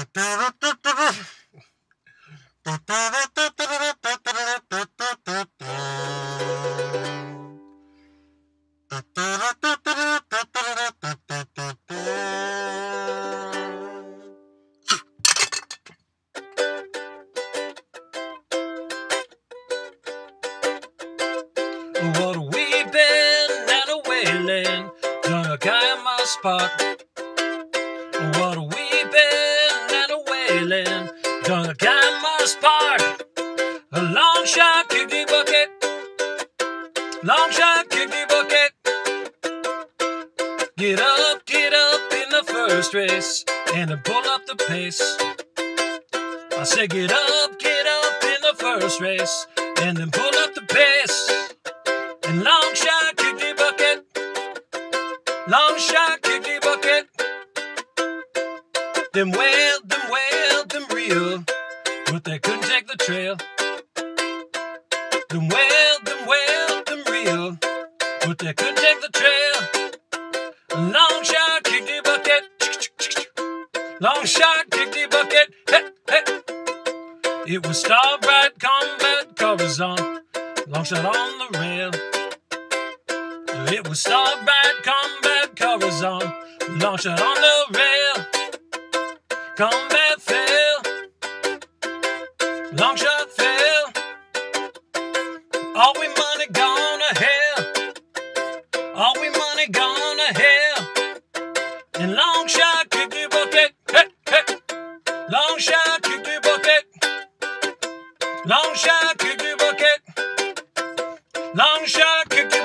What a been and a wailing, done a guy must part. What a must part. A long shot kicked the bucket, long shot kicked the bucket. Get up, get up in the first race, and then pull up the pace. I said, get up, get up in the first race, and then pull up the pace. And long shot kick the bucket. Long shot kick the bucket. Them wailed, them wailed, them real. But they couldn't take the trail. Them wailed, them wailed, them real. But they couldn't take the trail. Long shot kick the bucket. Long shot kick the bucket. Hey, hey. It was Starbright combat covers on. Long shot on the rail. It was Starbright combat covers on. Long shot on the rail. Combat Long shot fell. All we money gone to hell. All we money gone to hell. And long shot kick the bucket. Hey, hey. Long shot kick the bucket. Long shot kick the bucket. Long shot kick. the